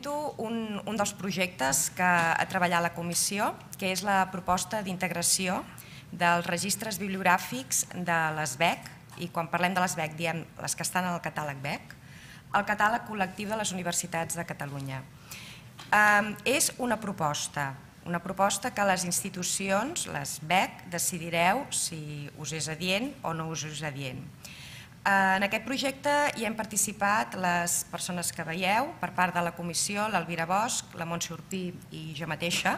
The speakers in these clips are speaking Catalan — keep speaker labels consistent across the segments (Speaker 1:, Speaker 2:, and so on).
Speaker 1: presento un, un dels projectes que ha treballat la comissió, que és la proposta d'integració dels registres bibliogràfics de l'ESBEC, i quan parlem de l'ESBEC diem les que estan en el catàleg BEC, el catàleg col·lectiu de les universitats de Catalunya. Eh, és una proposta, una proposta que les institucions, les BEC, decidireu si us és adient o no us és adient. En aquest projecte hi hem participat les persones que veieu, per part de la comissió, l'Alvira Bosch, la Montse Urpí i jo mateixa,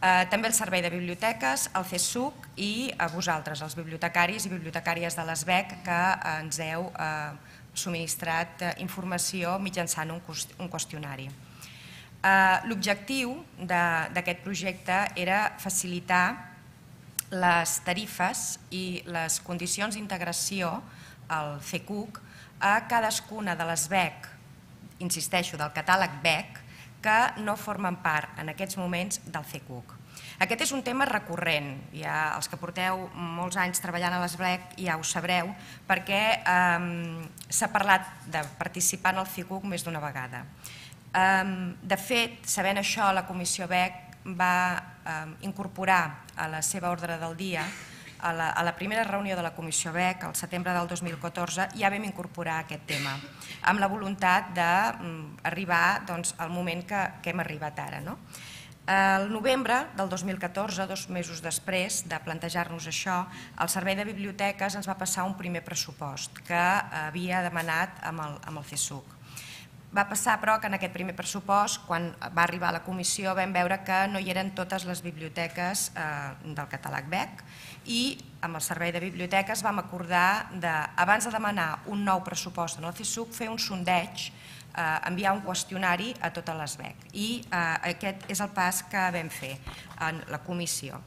Speaker 1: eh, també el Servei de Biblioteques, el CESUC i a vosaltres, els bibliotecaris i bibliotecàries de l'ESBEC, que ens heu eh, subministrat informació mitjançant un qüestionari. L'objectiu d'aquest projecte era facilitar les tarifes i les condicions d'integració al CECUC a cadascuna de les BEC, insisteixo, del catàleg BEC, que no formen part en aquests moments del CECUC. Aquest és un tema recurrent, ja els que porteu molts anys treballant a les BEC ja ho sabreu, perquè eh, s'ha parlat de participar en el CECUC més d'una vegada. De fet, sabent això, la Comissió BEC va incorporar a la seva ordre del dia, a la, a la primera reunió de la Comissió BEC, al setembre del 2014, ja vam incorporar aquest tema, amb la voluntat d'arribar doncs, al moment que, que hem arribat ara. No? El novembre del 2014, dos mesos després de plantejar-nos això, el Servei de Biblioteques ens va passar un primer pressupost que havia demanat amb el, amb el CSUC. Va passar, però, que en aquest primer pressupost, quan va arribar a la comissió, vam veure que no hi eren totes les biblioteques eh, del catàleg BEC i amb el Servei de Biblioteques vam acordar, de, abans de demanar un nou pressupost en el CISUC, fer un sondeig, eh, enviar un qüestionari a totes les BEC. I eh, aquest és el pas que vam fer en la comissió.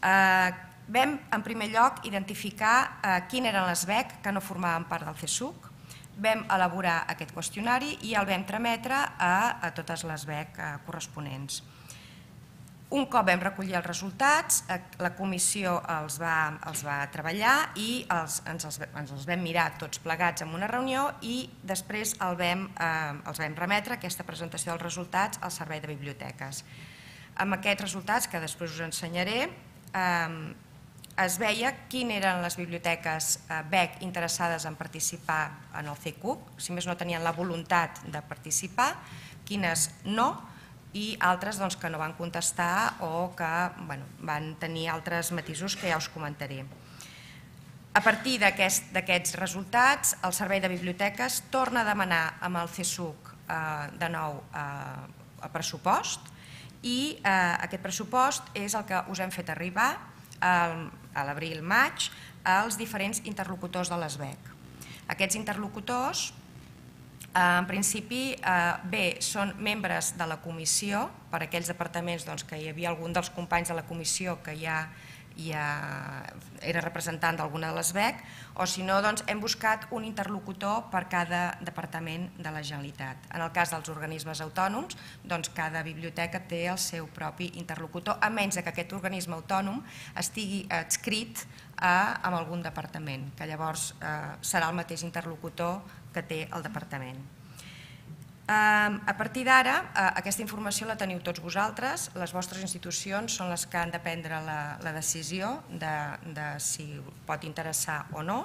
Speaker 1: Eh, vam, en primer lloc, identificar eh, quines eren les BEC que no formaven part del CSUC, vam elaborar aquest qüestionari i el vam trametre a, a totes les BEC eh, corresponents. Un cop vam recollir els resultats, eh, la comissió els va, els va treballar i els, ens, els, ens els vam mirar tots plegats en una reunió i després el vam, eh, els vam remetre aquesta presentació dels resultats al Servei de Biblioteques. Amb aquests resultats, que després us ensenyaré, eh, es veia quines eren les biblioteques eh, BEC interessades en participar en el CQC, si més no tenien la voluntat de participar, quines no, i altres doncs, que no van contestar o que bueno, van tenir altres matisos que ja us comentaré. A partir d'aquests aquest, resultats, el Servei de Biblioteques torna a demanar amb el CSUC eh, de nou eh, el pressupost i eh, aquest pressupost és el que us hem fet arribar a l'abril-maig als diferents interlocutors de l'ESBEC. Aquests interlocutors, en principi, eh, bé, són membres de la comissió, per aquells departaments doncs, que hi havia algun dels companys de la comissió que ja ja era representant d'alguna de les BEC, o si no, doncs, hem buscat un interlocutor per cada departament de la Generalitat. En el cas dels organismes autònoms, doncs, cada biblioteca té el seu propi interlocutor, a menys que aquest organisme autònom estigui adscrit a, a algun departament, que llavors eh, serà el mateix interlocutor que té el departament. A partir d'ara, eh, aquesta informació la teniu tots vosaltres, les vostres institucions són les que han de prendre la, la decisió de, de si pot interessar o no.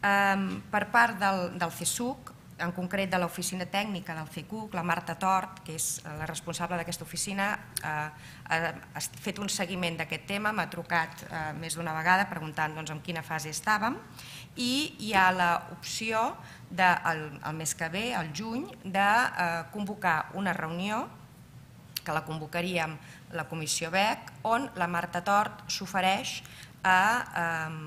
Speaker 1: Per part del, del CSUC, en concret de l'oficina tècnica del CECUC, la Marta Tort, que és la responsable d'aquesta oficina, eh, ha fet un seguiment d'aquest tema, m'ha trucat eh, més d'una vegada preguntant doncs, en quina fase estàvem i hi ha l'opció el, el mes que ve, el juny, de eh, convocar una reunió que la convocaríem la Comissió BEC, on la Marta Tort s'ofereix a eh,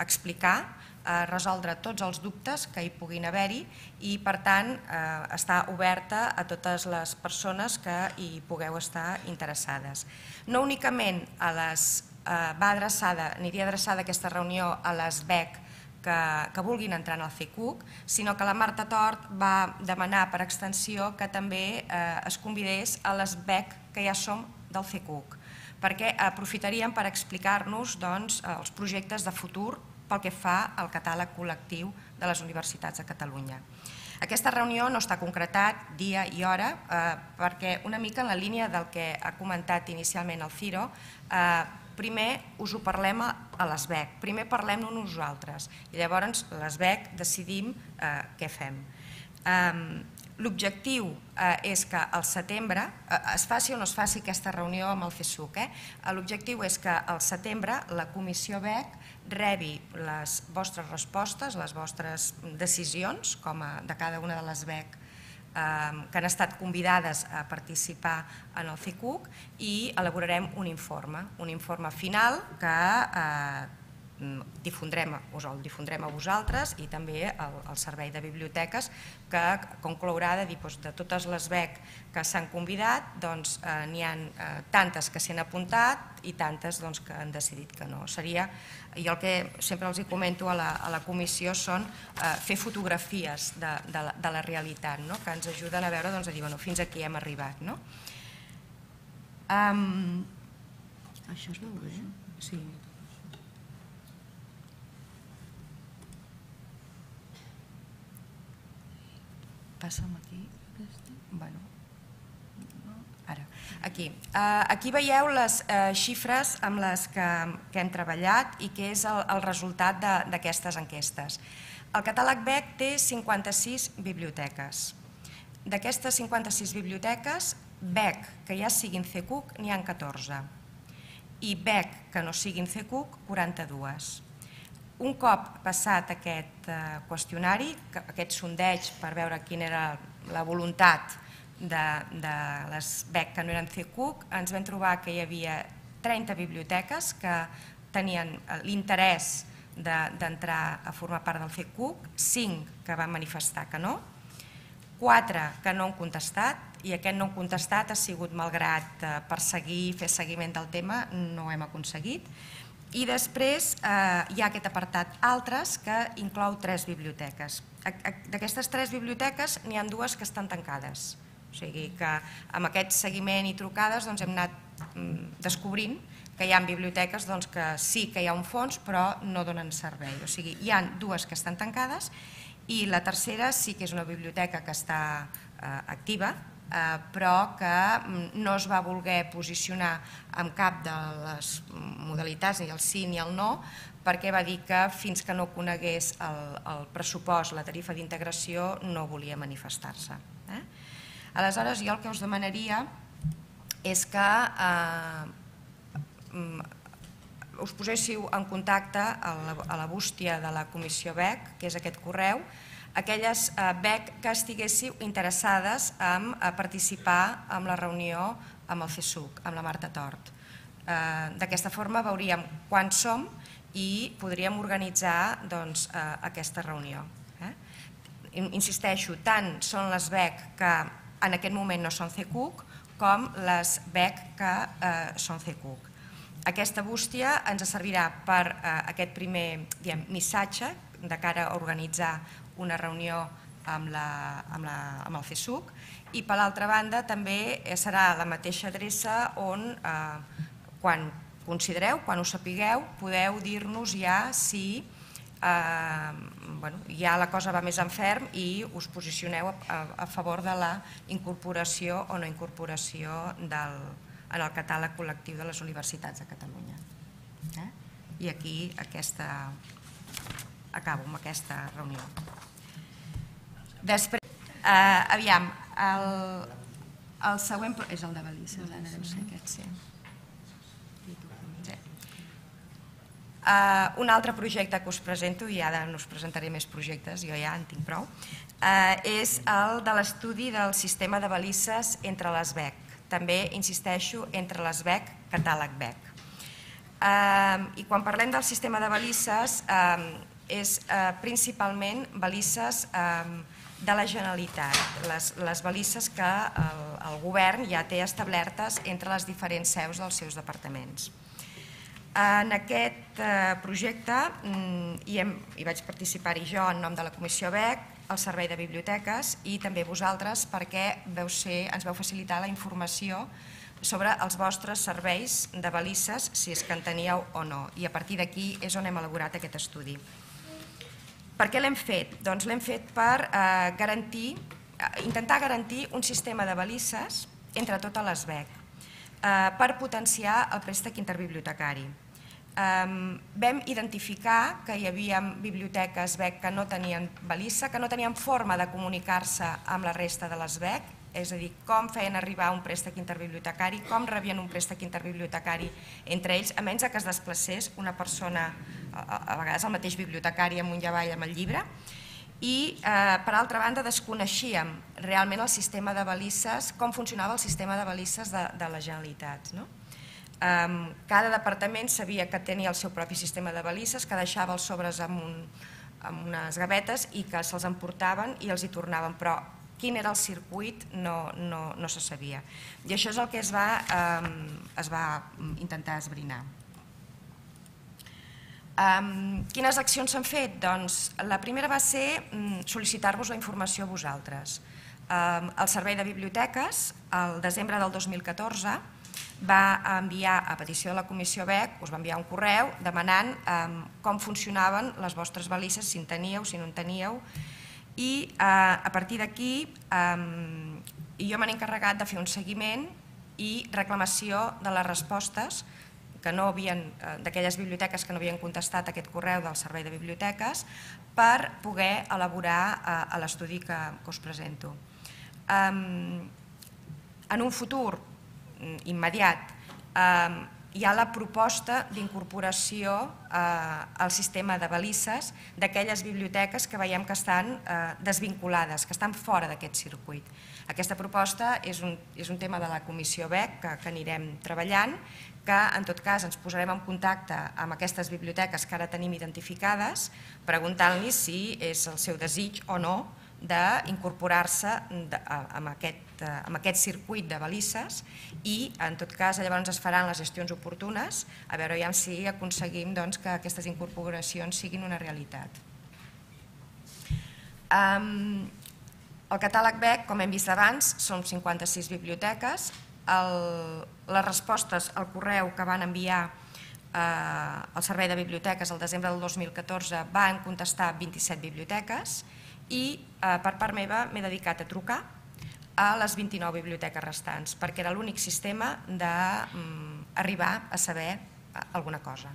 Speaker 1: explicar a resoldre tots els dubtes que hi puguin haver-hi i, per tant, eh, està oberta a totes les persones que hi pugueu estar interessades. No únicament a les, eh, va adreçada, aniria adreçada aquesta reunió a les BEC que, que vulguin entrar en el CECUC, sinó que la Marta Tort va demanar per extensió que també eh, es convidés a les BEC que ja som del CECUC, perquè aprofitaríem per explicar-nos doncs, els projectes de futur pel que fa al catàleg col·lectiu de les universitats de Catalunya. Aquesta reunió no està concretat dia i hora eh, perquè una mica en la línia del que ha comentat inicialment el Ciro, eh, primer us ho parlem a l'ESBEC, primer parlem-ho nosaltres i llavors l'ESBEC decidim eh, què fem. L'objectiu eh, és que al setembre, eh, es faci o no es faci aquesta reunió amb el FESUC, eh? l'objectiu és que al setembre la Comissió BEC rebi les vostres respostes, les vostres decisions, com a, de cada una de les BEC eh, que han estat convidades a participar en el FICUC i elaborarem un informe, un informe final que eh, difondrem, us el difondrem a vosaltres i també al, al Servei de Biblioteques que conclourà de dir doncs, de totes les BEC que s'han convidat doncs, eh, n'hi ha eh, tantes que s'han apuntat i tantes doncs, que han decidit que no. Seria, i el que sempre els hi comento a la, a la comissió són eh, fer fotografies de, de, la, de la realitat no? que ens ajuden a veure doncs, a dir, bueno, fins aquí hem arribat. No? Um,
Speaker 2: Això es veu bé?
Speaker 1: sí. Passa'm aquí. Bueno, ara, aquí. Uh, aquí veieu les uh, xifres amb les que, que hem treballat i que és el, el resultat d'aquestes enquestes. El catàleg BEC té 56 biblioteques. D'aquestes 56 biblioteques, BEC que ja siguin CECUC n'hi ha 14 i BEC que no siguin CECUC 42. Un cop passat aquest eh, qüestionari, aquest sondeig per veure quina era la voluntat de, de les BEC que no eren CECUC, ens vam trobar que hi havia 30 biblioteques que tenien eh, l'interès d'entrar a formar part del FECUC, 5 que van manifestar que no, 4 que no han contestat i aquest no han contestat ha sigut malgrat eh, perseguir, fer seguiment del tema, no ho hem aconseguit, i després eh, hi ha aquest apartat altres que inclou tres biblioteques. D'aquestes tres biblioteques n'hi ha dues que estan tancades. O sigui que amb aquest seguiment i trucades doncs, hem anat mm, descobrint que hi ha biblioteques doncs, que sí que hi ha un fons però no donen servei. O sigui, hi ha dues que estan tancades i la tercera sí que és una biblioteca que està eh, activa, però que no es va voler posicionar en cap de les modalitats, ni el sí ni el no, perquè va dir que fins que no conegués el, el pressupost, la tarifa d'integració, no volia manifestar-se. Eh? Aleshores, jo el que us demanaria és que eh, mm, us poséssiu en contacte a la, a la bústia de la Comissió BEC, que és aquest correu, aquelles eh, BEC que estiguéssiu interessades en eh, participar en la reunió amb el FESUC, amb la Marta Tort. Eh, d'aquesta forma veuríem quan som i podríem organitzar doncs, aquesta reunió. Insisteixo, tant són les BEC que en aquest moment no són CECUC com les BEC que són CECUC. Aquesta bústia ens servirà per aquest primer missatge de cara a organitzar una reunió amb, la, amb, la, amb el FESUC i per l'altra banda també serà la mateixa adreça on eh, quan considereu, quan ho sapigueu, podeu dir-nos ja si eh, bueno, ja la cosa va més en ferm i us posicioneu a, a, a favor de la incorporació o no incorporació del, en el catàleg col·lectiu de les universitats de Catalunya. Eh? I aquí aquesta, acabo amb aquesta reunió. Després, eh, aviam, el, el següent és el de Balissa, deu ser aquest, sí. sí. Uh, un altre projecte que us presento, i ara no us presentaré més projectes, jo ja en tinc prou, uh, és el de l'estudi del sistema de balisses entre les BEC. També, insisteixo, entre les BEC, catàleg BEC. Uh, I quan parlem del sistema de balisses, uh, és uh, principalment balisses uh, de la Generalitat, les, les balisses que el, el govern ja té establertes entre les diferents seus dels seus departaments. En aquest eh, projecte mm, hi, hem, hi vaig participar-hi jo en nom de la Comissió BEC, el Servei de Biblioteques i també vosaltres perquè veu ser, ens veu facilitar la informació sobre els vostres serveis de balisses, si és que en teníeu o no, i a partir d'aquí és on hem elaborat aquest estudi. Per què l'hem fet? Doncs l'hem fet per eh, garantir, eh, intentar garantir un sistema de balisses entre totes les BEC eh, per potenciar el préstec interbibliotecari. Vam identificar que hi havia biblioteques BEC que no tenien balissa, que no tenien forma de comunicar-se amb la resta de les BEC, és a dir, com feien arribar un préstec interbibliotecari, com rebien un préstec interbibliotecari entre ells, a menys que es desplacés una persona, a, vegades el mateix bibliotecari amunt i avall amb el llibre, i eh, per altra banda desconeixíem realment el sistema de balisses, com funcionava el sistema de balisses de, de la Generalitat. No? cada departament sabia que tenia el seu propi sistema de balisses, que deixava els sobres amb, un, unes gavetes i que se'ls emportaven i els hi tornaven, però quin era el circuit no, no, no se sabia. I això és el que es va, es va intentar esbrinar. Quines accions s'han fet? Doncs la primera va ser um, sol·licitar-vos la informació a vosaltres. El Servei de Biblioteques, el desembre del 2014, va enviar a petició de la Comissió BEC, us va enviar un correu demanant com funcionaven les vostres balisses, si en teníeu, si no en teníeu, i eh, a partir d'aquí jo m'han encarregat de fer un seguiment i reclamació de les respostes que no havien, eh, d'aquelles biblioteques que no havien contestat aquest correu del Servei de Biblioteques per poder elaborar eh, l'estudi que, us presento. En un futur Mm, immediat. hi ha la proposta d'incorporació eh, al sistema de balisses d'aquelles biblioteques que veiem que estan desvinculades, que estan fora d'aquest circuit. Aquesta proposta és un, és un tema de la Comissió BEC que anirem treballant, que en tot cas ens posarem en contacte amb aquestes biblioteques que ara tenim identificades, preguntant-li si és el seu desig o no d'incorporar-se amb, aquest, amb aquest circuit de balisses i en tot cas llavors es faran les gestions oportunes a veure ja si aconseguim doncs, que aquestes incorporacions siguin una realitat. Um, el catàleg BEC, com hem vist abans, són 56 biblioteques. El, les respostes al correu que van enviar eh, el Servei de Biblioteques el desembre del 2014 van contestar 27 biblioteques i eh, per part meva m'he dedicat a trucar a les 29 biblioteques restants perquè era l'únic sistema d'arribar mm, a saber eh, alguna cosa.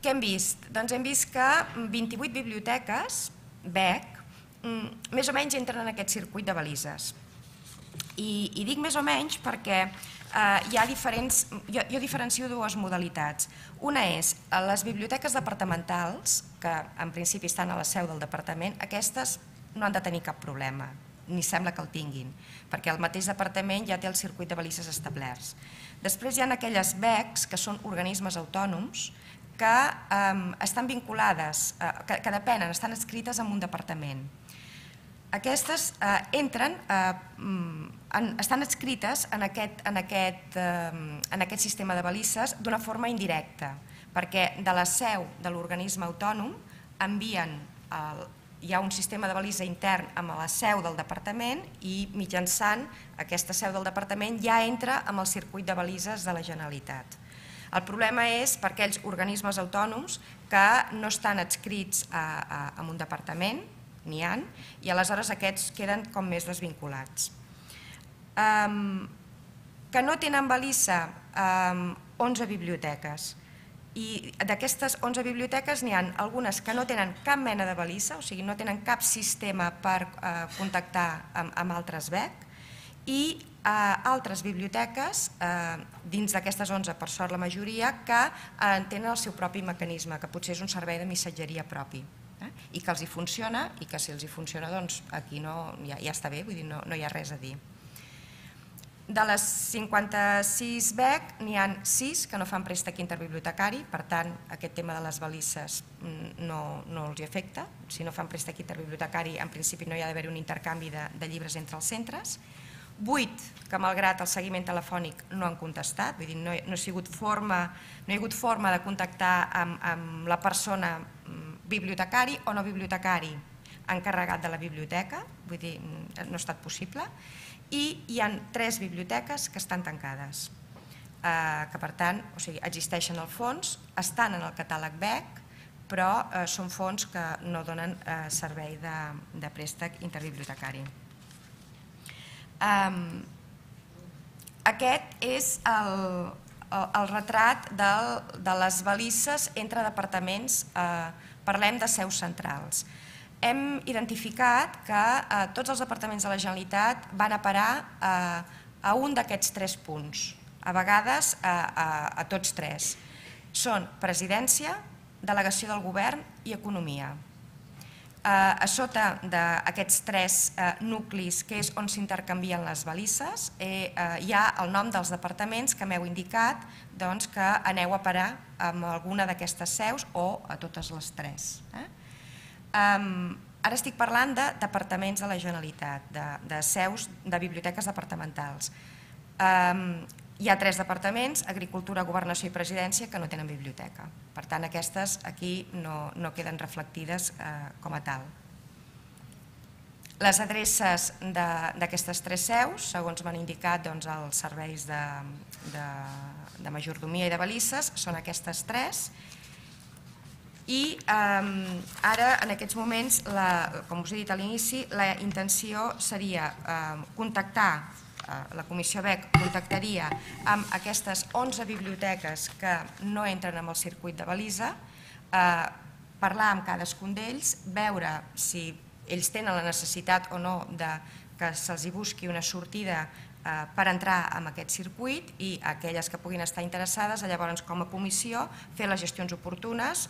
Speaker 1: Què hem vist? Doncs hem vist que 28 biblioteques, BEC, mm, més o menys entren en aquest circuit de balises. I, i dic més o menys perquè eh, hi ha diferents, jo, jo diferencio dues modalitats. Una és eh, les biblioteques departamentals, que en principi estan a la seu del departament, aquestes no han de tenir cap problema, ni sembla que el tinguin, perquè el mateix departament ja té el circuit de balisses establerts. Després hi ha aquelles BECs, que són organismes autònoms, que eh, estan vinculades, eh, que, que depenen, estan escrites en un departament. Aquestes eh, entren, eh, mm, en, estan escrites en aquest, en, aquest, eh, en aquest sistema de balisses d'una forma indirecta, perquè de la seu de l'organisme autònom envien, el, hi ha un sistema de balisa intern amb la seu del departament i mitjançant aquesta seu del departament ja entra amb el circuit de balises de la Generalitat. El problema és per aquells organismes autònoms que no estan adscrits a, a, a un departament, n'hi han, i aleshores aquests queden com més desvinculats. Que no tenen balissa um, 11 biblioteques, i d'aquestes 11 biblioteques n'hi han algunes que no tenen cap mena de balissa, o sigui, no tenen cap sistema per eh, contactar amb, amb altres BEC, i eh, altres biblioteques, eh, dins d'aquestes 11, per sort la majoria, que eh, tenen el seu propi mecanisme, que potser és un servei de missatgeria propi eh? i que els hi funciona i que si els hi funciona doncs aquí no, ja, ja està bé, vull dir, no, no hi ha res a dir. De les 56 BEC n'hi han 6 que no fan préstec interbibliotecari, per tant aquest tema de les balisses mm, no, no els hi afecta. Si no fan préstec interbibliotecari en principi no hi ha d'haver un intercanvi de, de llibres entre els centres. 8 que malgrat el seguiment telefònic no han contestat, vull dir, no, no, ha sigut forma, no hi ha hagut forma de contactar amb, amb la persona bibliotecari o no bibliotecari encarregat de la biblioteca, vull dir, no ha estat possible, i hi han tres biblioteques que estan tancades, eh, que per tant o sigui, existeixen al fons, estan en el catàleg BEC, però eh, són fons que no donen eh, servei de, de préstec interbibliotecari. Aquest és el, el, retrat de les balisses entre departaments, eh, parlem de seus centrals. Hem identificat que eh, tots els departaments de la Generalitat van a parar eh, a un d'aquests tres punts, a vegades a, a, a tots tres. Són presidència, delegació del govern i economia. Eh, a sota d'aquests tres eh, nuclis, que és on s'intercanvien les balisses, eh, hi ha el nom dels departaments que m'heu indicat doncs, que aneu a parar amb alguna d'aquestes seus o a totes les tres. Eh? Ara estic parlant de departaments de la Generalitat, de, de seus de biblioteques departamentals. Hi ha tres departaments, Agricultura, Governació i Presidència, que no tenen biblioteca. Per tant, aquestes aquí no, no queden reflectides eh, com a tal. Les adreces d'aquestes tres seus, segons m'han indicat doncs, els serveis de, de, de majordomia i de balisses, són aquestes tres. I eh, ara, en aquests moments, la, com us he dit a l'inici, la intenció seria eh, contactar la Comissió BEC contactaria amb aquestes 11 biblioteques que no entren en el circuit de balisa, eh, parlar amb cadascun d'ells, veure si ells tenen la necessitat o no de que se'ls busqui una sortida eh, per entrar en aquest circuit i aquelles que puguin estar interessades, llavors com a comissió fer les gestions oportunes,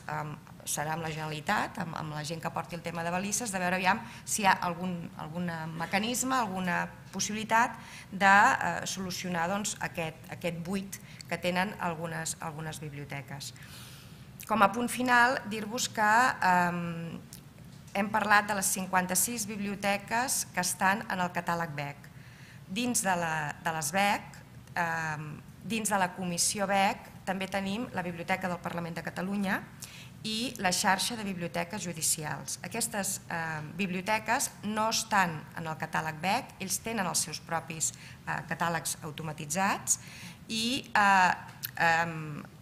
Speaker 1: serà amb la Generalitat, amb, amb la gent que porti el tema de balisses, de veure aviam si hi ha algun, algun mecanisme, alguna possibilitat de eh, solucionar doncs, aquest, aquest buit que tenen algunes, algunes biblioteques. Com a punt final, dir-vos que eh, hem parlat de les 56 biblioteques que estan en el catàleg BEC. Dins de, la, de les BEC, eh, dins de la comissió BEC, també tenim la Biblioteca del Parlament de Catalunya i la xarxa de biblioteques judicials. Aquestes eh, biblioteques no estan en el catàleg BEC, ells tenen els seus propis eh, catàlegs automatitzats i eh, eh,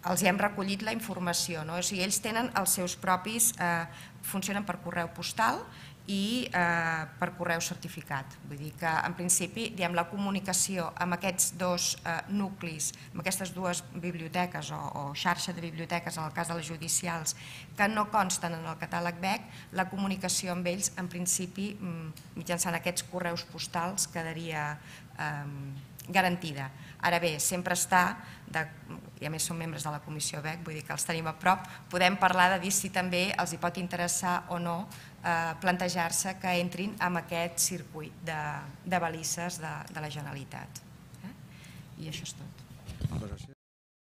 Speaker 1: els hem recollit la informació. No? O sigui, ells tenen els seus propis, eh, funcionen per correu postal i eh, per correu certificat. Vull dir que, en principi, diem, la comunicació amb aquests dos eh, nuclis, amb aquestes dues biblioteques o, o xarxa de biblioteques, en el cas de les judicials, que no consten en el catàleg BEC, la comunicació amb ells, en principi, mm, mitjançant aquests correus postals, quedaria eh, garantida. Ara bé, sempre està, de, i a més són membres de la comissió BEC, vull dir que els tenim a prop, podem parlar de dir si també els hi pot interessar o no eh, plantejar-se que entrin en aquest circuit de, de balisses de, de la Generalitat. Eh? I això és tot. Gràcies.